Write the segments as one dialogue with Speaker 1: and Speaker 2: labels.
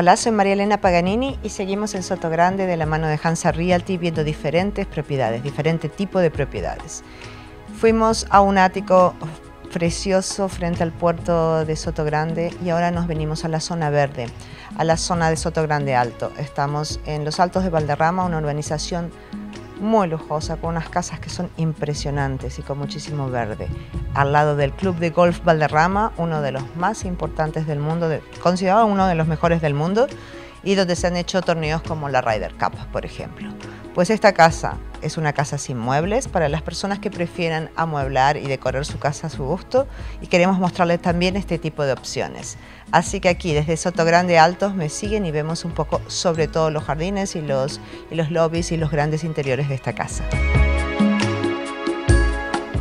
Speaker 1: Hola, soy María Elena Paganini y seguimos en Soto Grande de la mano de Hansa Realty viendo diferentes propiedades, diferentes tipos de propiedades. Fuimos a un ático precioso frente al puerto de Soto Grande y ahora nos venimos a la zona verde, a la zona de Soto Grande Alto. Estamos en los Altos de Valderrama, una urbanización muy lujosa, con unas casas que son impresionantes y con muchísimo verde. Al lado del Club de Golf Valderrama, uno de los más importantes del mundo, considerado uno de los mejores del mundo, y donde se han hecho torneos como la Ryder Cup, por ejemplo. Pues esta casa es una casa sin muebles para las personas que prefieran amueblar y decorar su casa a su gusto y queremos mostrarles también este tipo de opciones. Así que aquí desde Soto Grande Altos me siguen y vemos un poco sobre todo los jardines y los, y los lobbies y los grandes interiores de esta casa.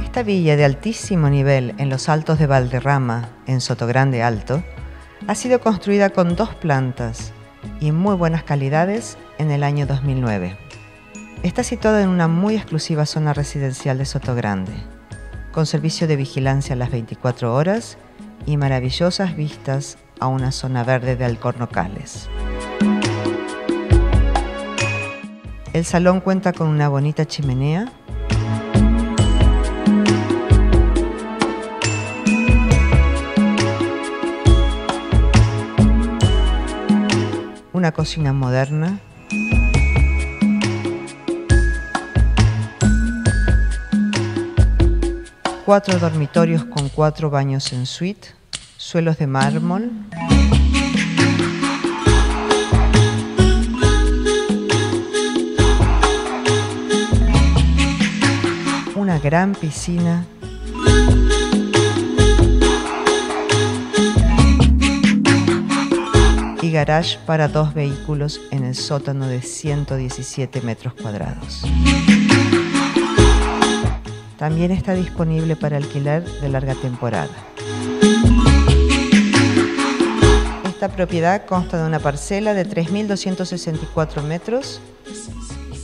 Speaker 1: Esta villa de altísimo nivel en los altos de Valderrama, en Soto Grande Alto, ha sido construida con dos plantas y muy buenas calidades en el año 2009. Está situada en una muy exclusiva zona residencial de Soto Grande, con servicio de vigilancia a las 24 horas y maravillosas vistas a una zona verde de alcornocales. El salón cuenta con una bonita chimenea una cocina moderna cuatro dormitorios con cuatro baños en suite, suelos de mármol. Una gran piscina. Y garage para dos vehículos en el sótano de 117 metros cuadrados. También está disponible para alquiler de larga temporada. Esta propiedad consta de una parcela de 3.264 metros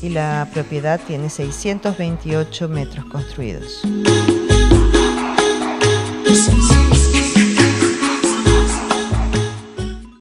Speaker 1: y la propiedad tiene 628 metros construidos.